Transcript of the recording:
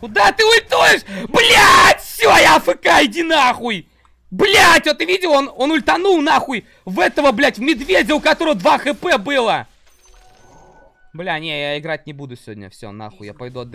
Куда ты ультуешь? Блять, все, я АФК, иди нахуй. Блять, вот ты видел, он, он ультанул нахуй в этого, блять, в медведя, у которого 2 хп было. Бля, не, я играть не буду сегодня, все, нахуй, я пойду отдыхать.